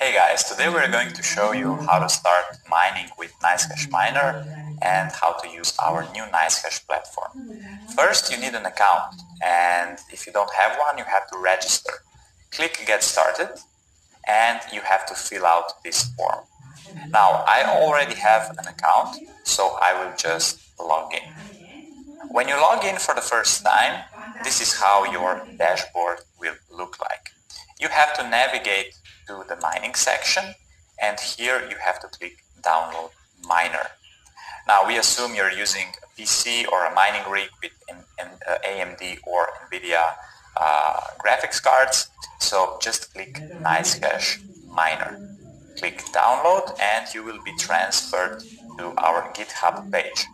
Hey guys, today we're going to show you how to start mining with NiceHash Miner and how to use our new NiceHash platform. First, you need an account and if you don't have one, you have to register. Click Get Started and you have to fill out this form. Now, I already have an account, so I will just log in. When you log in for the first time, this is how your dashboard will look like. You have to navigate to the mining section and here you have to click download miner. Now we assume you're using a PC or a mining rig with an, an uh, AMD or NVIDIA uh, graphics cards. So just click NiceHash Miner. Click download and you will be transferred to our GitHub page.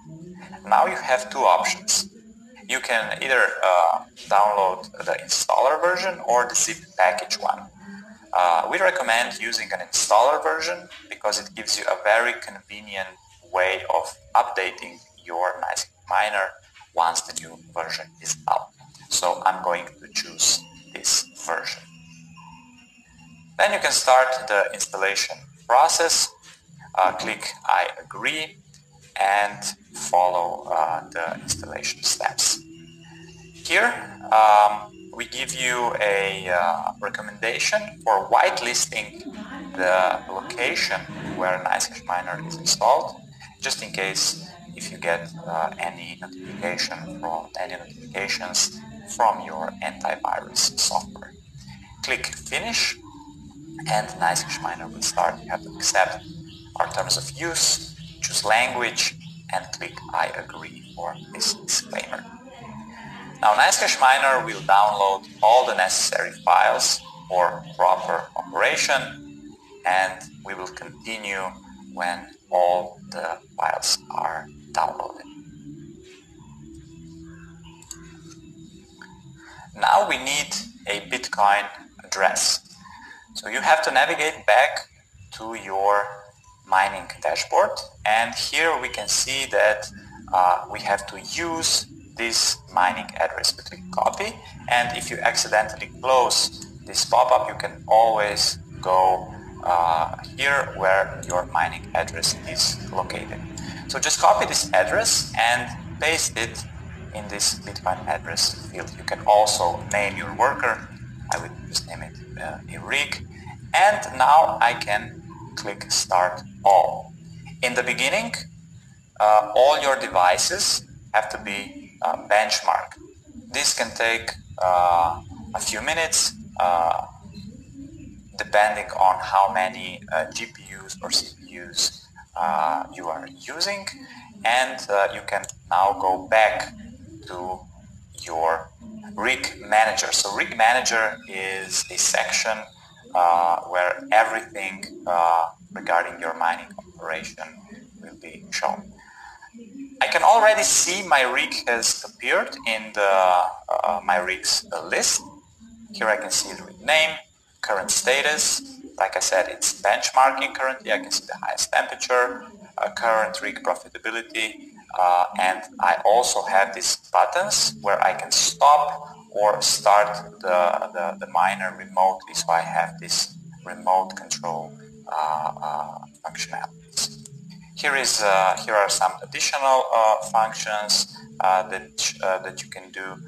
Now you have two options. You can either uh, download the installer version or the zip package one. Uh, we recommend using an installer version because it gives you a very convenient way of updating your nice miner once the new version is out. So I'm going to choose this version. Then you can start the installation process. Uh, click I agree and follow uh, the installation steps. Here um, we give you a uh, recommendation for whitelisting the location where an NiceHash Miner is installed, just in case if you get uh, any notification from any notifications from your antivirus software. Click Finish and NiceHash Miner will start. You have to accept our terms of use, choose language, and click I agree for this disclaimer. Now NiceHash Miner will download all the necessary files for proper operation and we will continue when all the files are downloaded. Now we need a Bitcoin address. So you have to navigate back to your mining dashboard and here we can see that uh, we have to use this mining address. We click copy and if you accidentally close this pop-up you can always go uh, here where your mining address is located. So just copy this address and paste it in this Bitcoin address field. You can also name your worker. I would just name it uh, a rig. And now I can click start all. In the beginning, uh, all your devices have to be uh, benchmark. This can take uh, a few minutes uh, depending on how many GPUs or CPUs you are using and you can now go back to your rig manager. So rig manager is a section uh, where everything uh, regarding your mining operation will be shown. I can already see my rig has appeared in the uh, my rigs list. Here I can see the rig name, current status. Like I said, it's benchmarking currently. I can see the highest temperature, uh, current rig profitability, uh, and I also have these buttons where I can stop or start the, the, the miner remotely. So I have this remote control uh, uh, functionalities. Here is uh, here are some additional uh, functions uh, that uh, that you can do,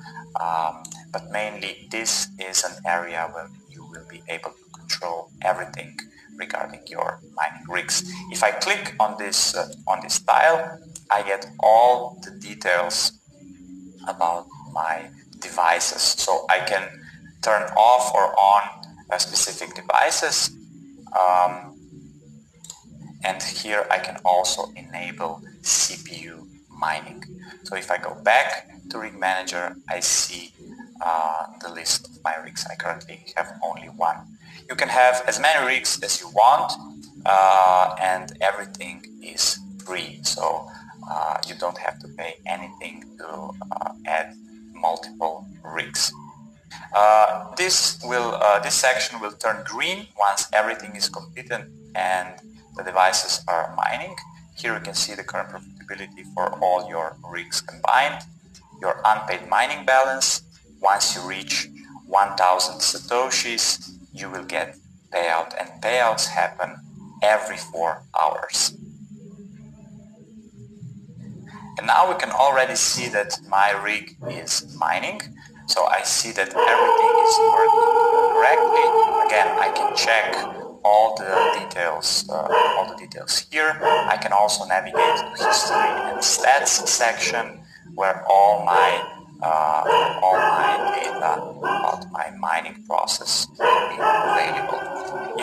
um, but mainly this is an area where you will be able to control everything regarding your mining rigs. If I click on this uh, on this tile, I get all the details about my devices. So I can turn off or on uh, specific devices. Um, and here I can also enable CPU mining. So if I go back to Rig Manager, I see uh, the list of my rigs. I currently have only one. You can have as many rigs as you want uh, and everything is free. So uh, you don't have to pay anything to uh, add multiple rigs. Uh, this will uh, this section will turn green once everything is completed and the devices are mining. Here you can see the current profitability for all your rigs combined, your unpaid mining balance. Once you reach 1000 satoshis, you will get payout and payouts happen every four hours. And now we can already see that my rig is mining. So I see that everything is working correctly. Again, I can check all the details, uh, all the details here. I can also navigate to history and stats section where all my uh, all my data about my mining process will be available.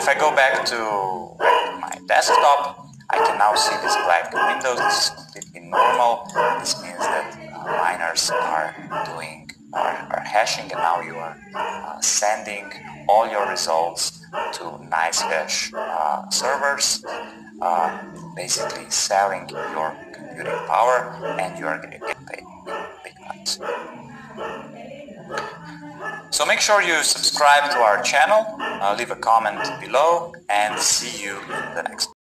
If I go back to, my desktop, I can now see this black window. This is completely normal. This means that uh, miners are doing are, are, hashing and now you are uh, sending all your results to NiceHash uh, servers, uh, basically selling your computing power and you are going to get paid big bucks. So make sure you subscribe to our channel, uh, leave a comment below and see you in the next